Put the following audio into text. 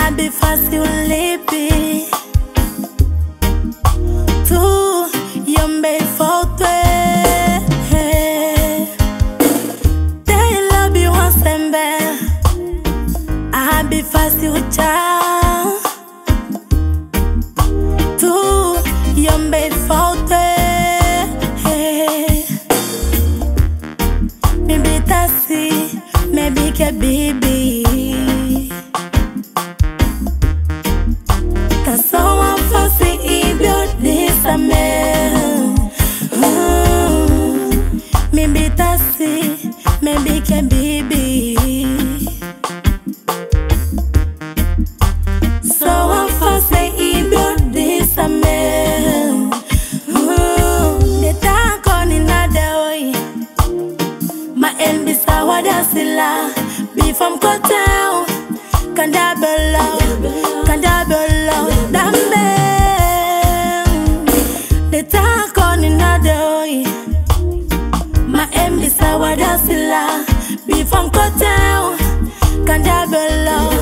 I be fussy, lippy. Tu yombe fote They love you once and bad I be fast you child Tu yombe fote Maybe tasi Maybe ke bibi Sila, be from Kotao, Kandabelo, Kandabelo, Dambe. The talk on another way. My aim is Sawada Sila, be from Kotao, Kandabelo.